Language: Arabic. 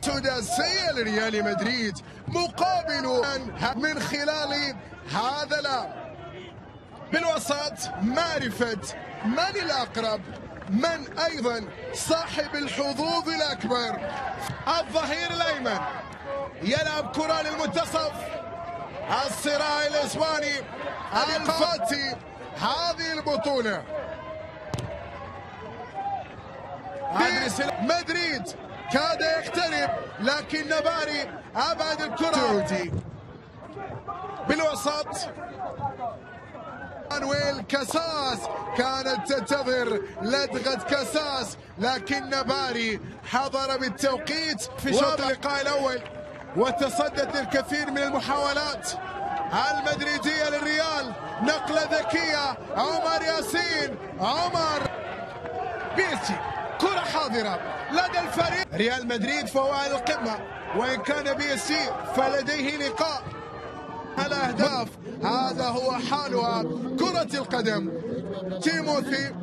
سداسية لريال مدريد مقابل من خلال هذا اللاعب بالوسط معرفة من الأقرب من أيضا صاحب الحظوظ الأكبر الظهير الأيمن يلعب كرة للمنتصف الصراع الإسباني الفاتي هذه البطولة. مدريد كاد يقترب لكن نباري أبعد الكرة. بالوسط. مانويل كاساس كانت تنتظر لدغة كاساس لكن نباري حضر بالتوقيت في شوط اللقاء الأول وتصدت للكثير من المحاولات المدريدية للريال. نقلة ذكية عمر ياسين عمر بيسي كرة حاضرة لدى الفريق. ريال مدريد فهو على القمة. وإن كان بي إس سي فلديه لقاء الأهداف هذا هو حالها. كرة القدم. تيموثي.